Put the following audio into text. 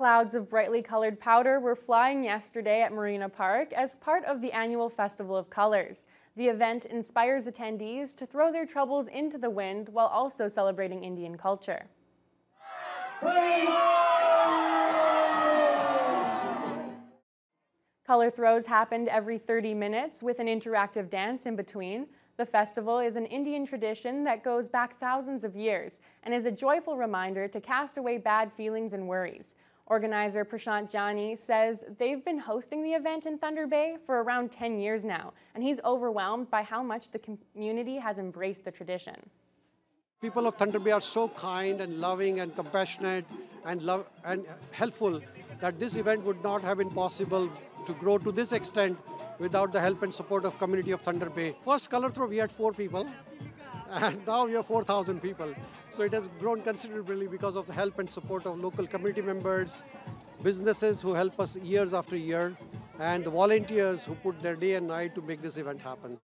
Clouds of brightly colored powder were flying yesterday at Marina Park as part of the annual Festival of Colors. The event inspires attendees to throw their troubles into the wind while also celebrating Indian culture. Color throws happened every 30 minutes with an interactive dance in between. The festival is an Indian tradition that goes back thousands of years and is a joyful reminder to cast away bad feelings and worries. Organizer Prashant Jani says they've been hosting the event in Thunder Bay for around 10 years now, and he's overwhelmed by how much the community has embraced the tradition. People of Thunder Bay are so kind and loving and compassionate and love and helpful that this event would not have been possible to grow to this extent without the help and support of community of Thunder Bay. First color throw we had four people and now we have 4,000 people. So it has grown considerably because of the help and support of local community members, businesses who help us years after year, and the volunteers who put their day and night to make this event happen.